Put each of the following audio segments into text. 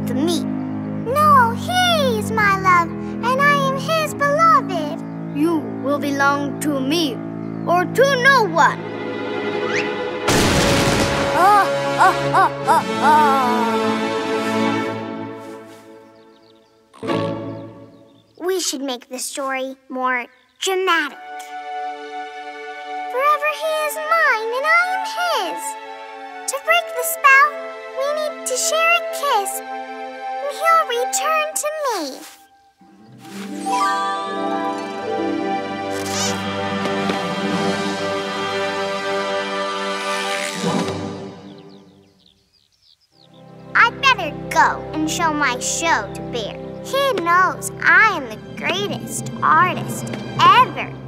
with me. No, he is my love, and I am his beloved. You will belong to me, or to no one. Oh, oh, oh, oh, oh. We should make the story more dramatic. Forever he is mine and I am his. To break the spell, we need to share a kiss, return to me. I'd better go and show my show to Bear. He knows I am the greatest artist ever.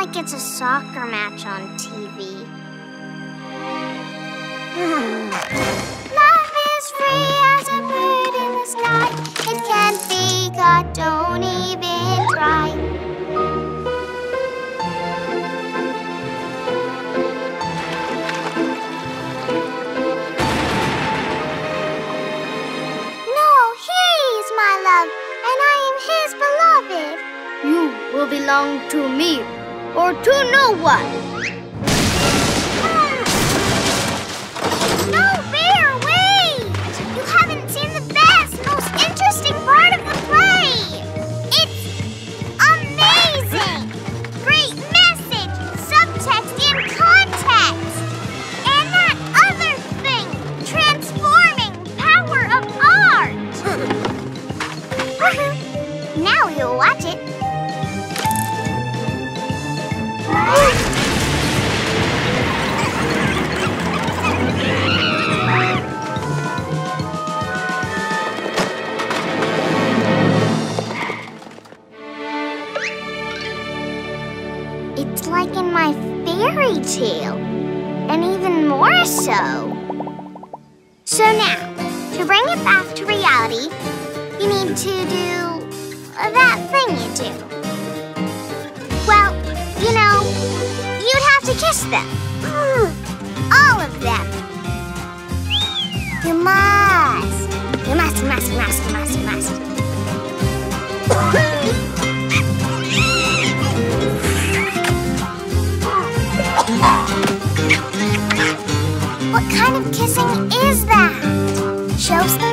Like it's a soccer match on TV. Love is free as a bird in the sky. It can't be don't even try. No, he's my love, and I am his beloved. You will belong to me, or to no one. Kind of kissing is that? Show feelings.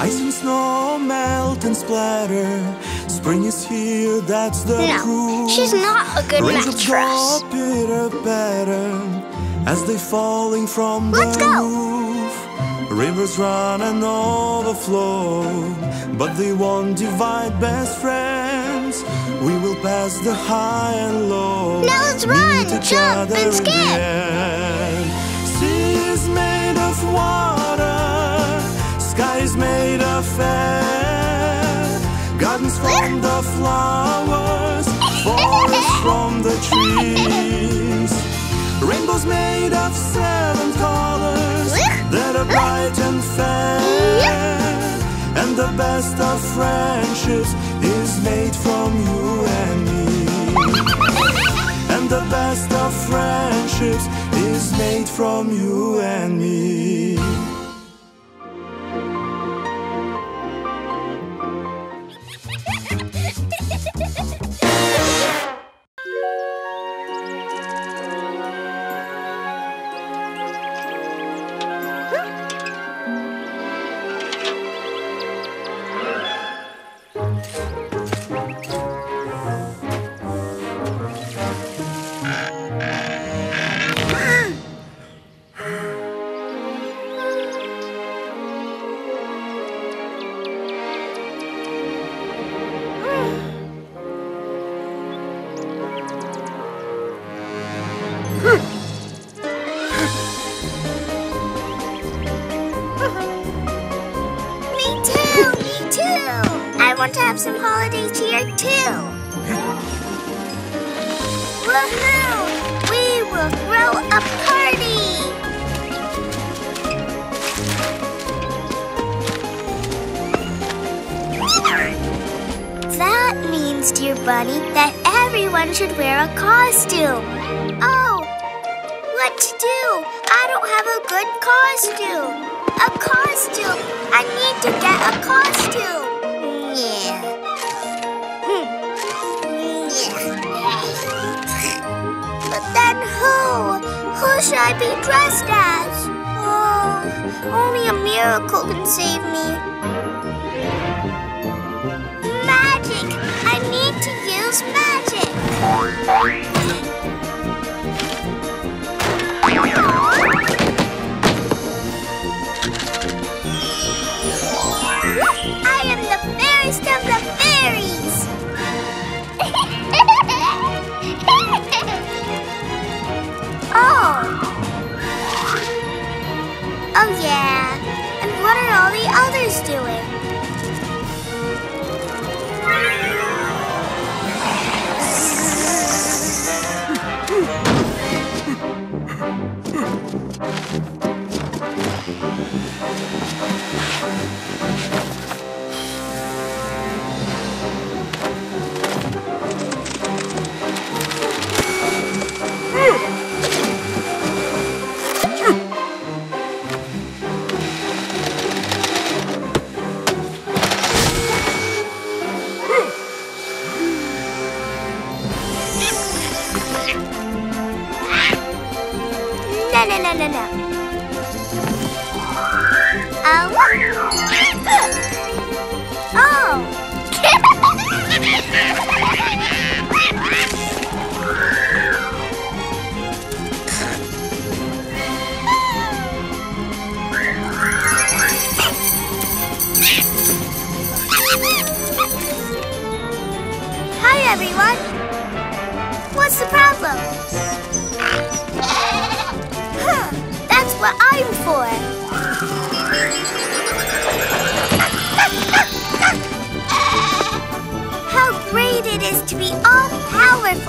Ice and snow melt and splatter. Spring is here, that's the No, proof. she's not a good mattress. drop pitter patter as they falling from Let's the go. roof. Rivers run and overflow, but they won't divide best friends. We will pass the high and low. Now let's run, jump, and skip. Made of air. Gardens from the flowers, forests from the trees. Rainbows made of seven colors that are bright and fair. And the best of friendships is made from you and me. And the best of friendships is made from you and. Me That means, dear bunny, that everyone should wear a costume. Oh, what to do? I don't have a good costume. A costume. I need to get a costume. Yeah. Hmm. Yeah. But then who? Who should I be dressed as? Oh, only a miracle can save me. Need magic. I am the fairest of the fairies! oh! Oh, yeah. And what are all the others doing?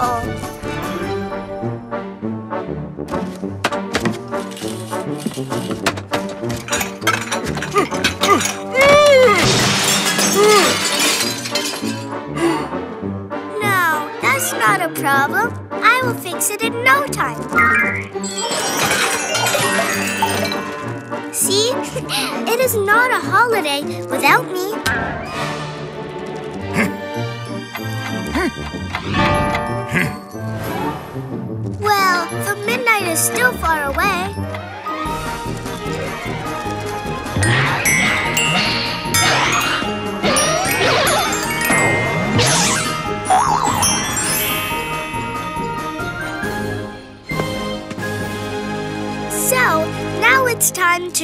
Oh. No, that's not a problem. I will fix it in no time. See? It is not a holiday without me.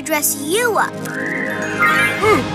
Dress you up. Hey,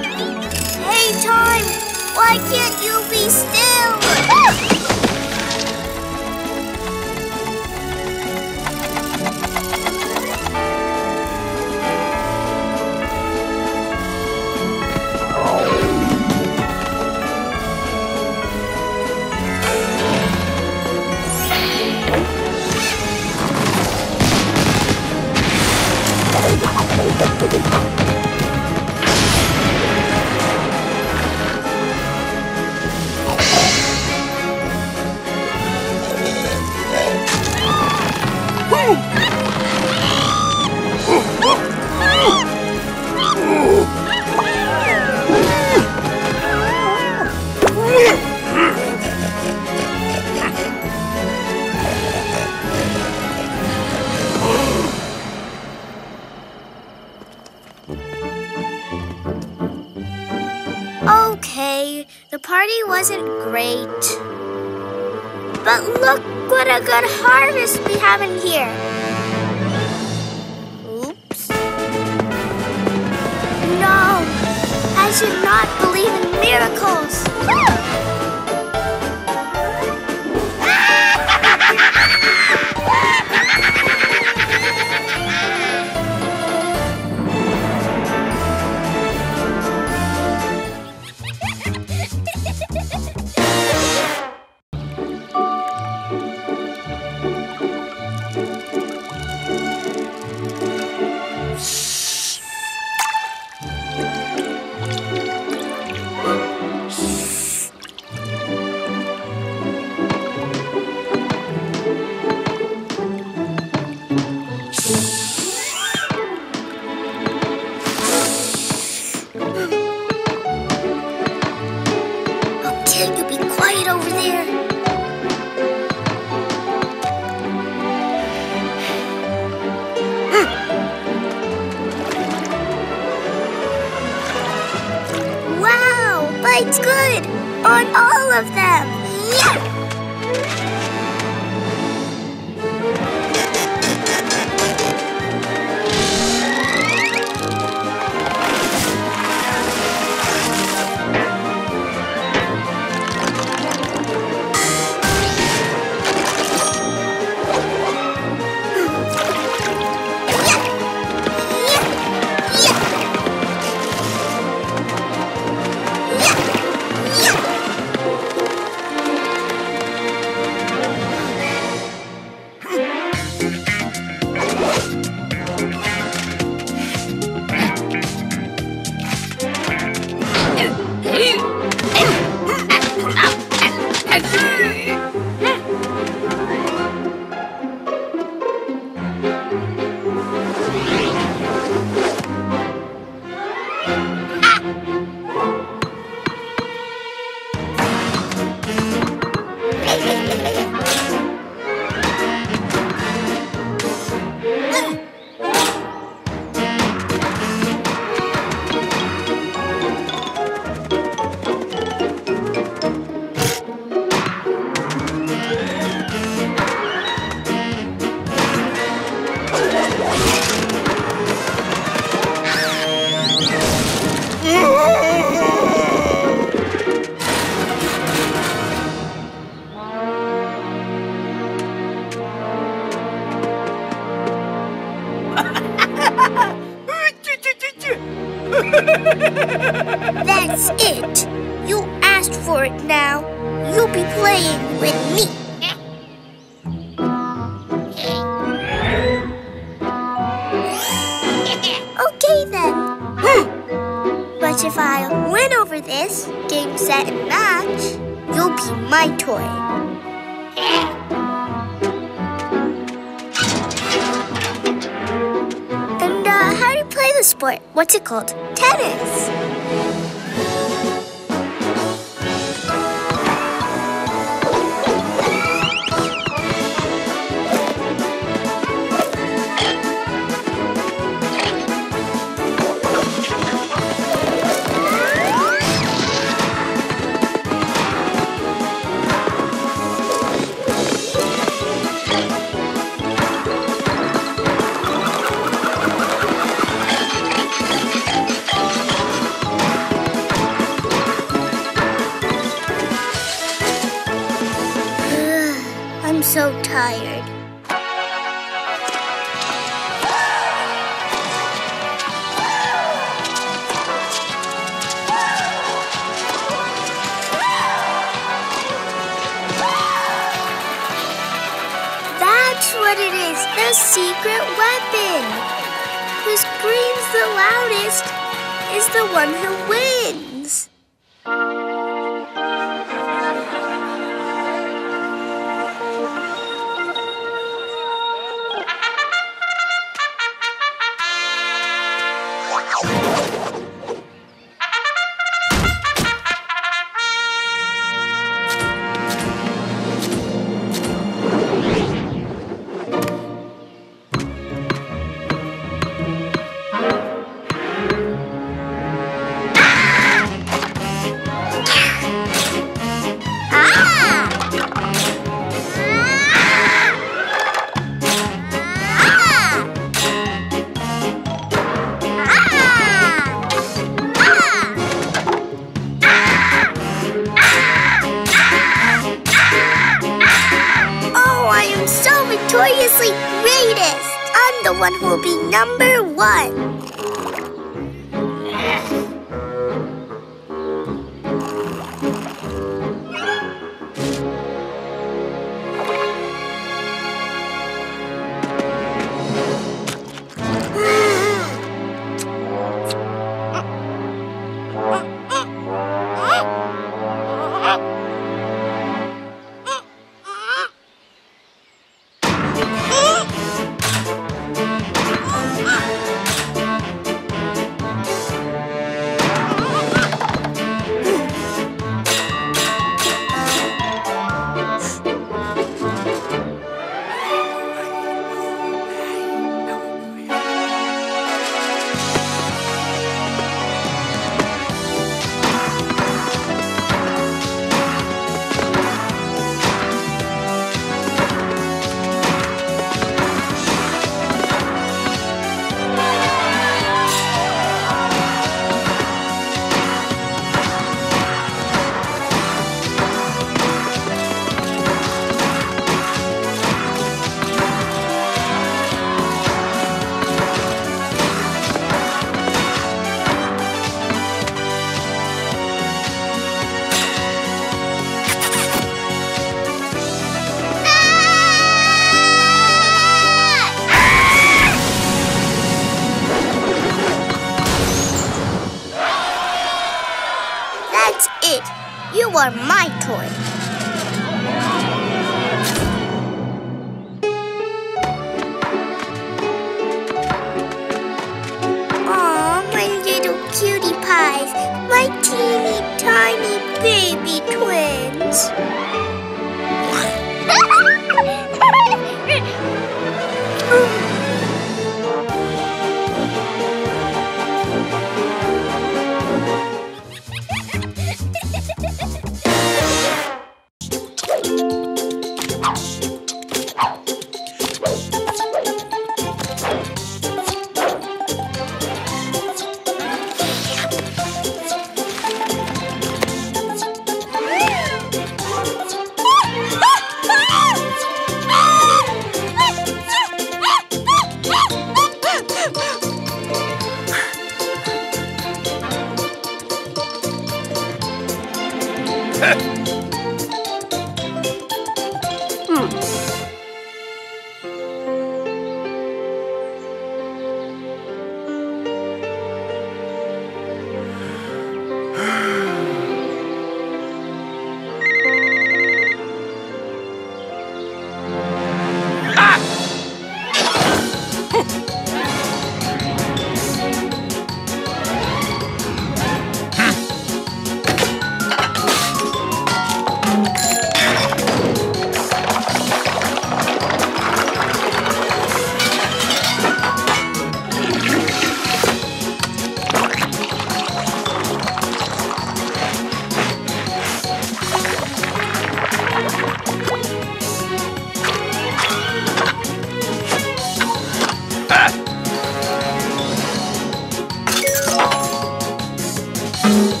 Oh,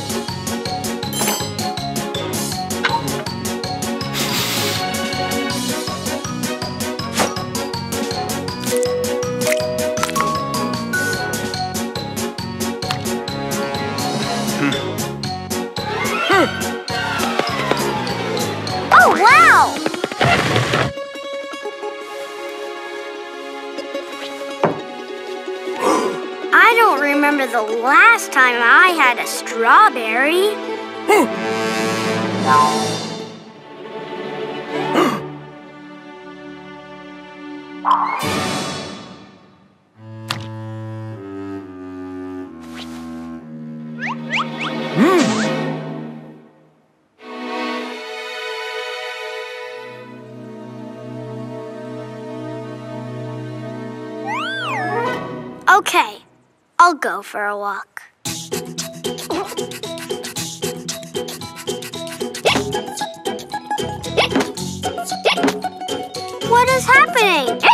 go for a walk. What is happening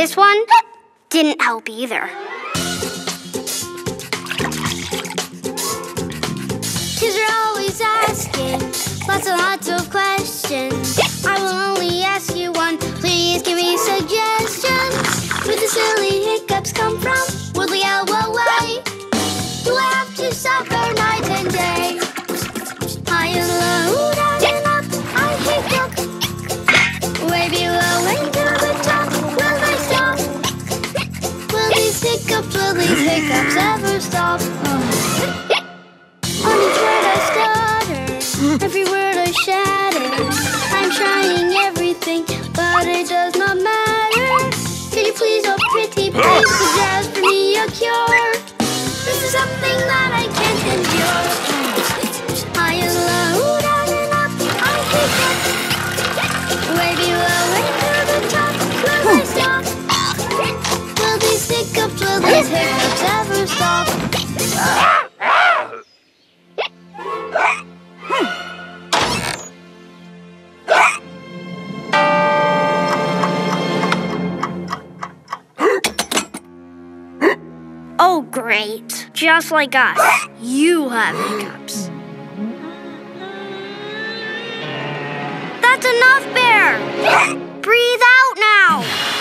This one didn't help either. Kids are always asking lots and lots of questions. I will only ask you one. Please give me suggestions. Where the silly hiccups come from? Have to suffer night and day? I and these hiccups, will these hiccups ever stop? On each word I stutter, every word I shatter. I'm trying everything, but it does not matter. Could you please, oh pretty please, suggest for me a cure? This is something that I can't endure. Hmm. Oh, great. Just like us. You have hiccups. That's enough, Bear! Breathe out now!